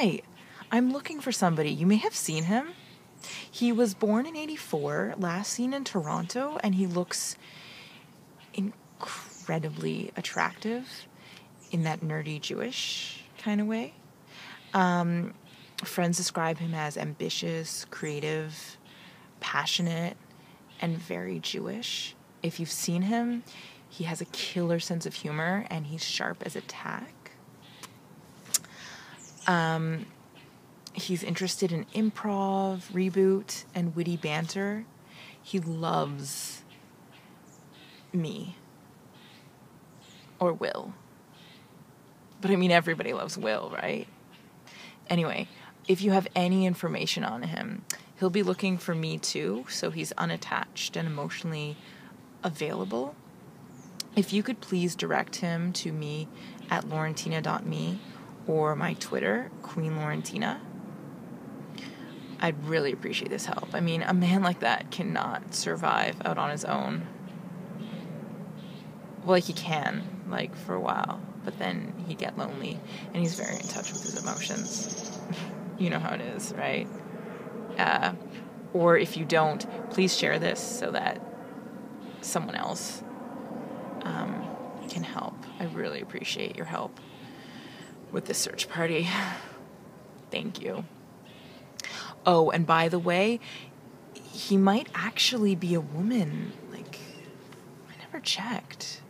Hi, I'm looking for somebody. You may have seen him. He was born in 84, last seen in Toronto, and he looks incredibly attractive in that nerdy Jewish kind of way. Um, friends describe him as ambitious, creative, passionate, and very Jewish. If you've seen him, he has a killer sense of humor and he's sharp as a tack. Um, he's interested in improv, reboot, and witty banter. He loves me or Will. But I mean, everybody loves Will, right? Anyway, if you have any information on him, he'll be looking for me too, so he's unattached and emotionally available. If you could please direct him to me at laurentina.me or my Twitter, Queen Laurentina. I'd really appreciate this help. I mean, a man like that cannot survive out on his own. Well, like he can, like for a while, but then he'd get lonely, and he's very in touch with his emotions. you know how it is, right? Uh, or if you don't, please share this so that someone else um, can help. I really appreciate your help with the search party. Thank you. Oh, and by the way, he might actually be a woman. Like, I never checked.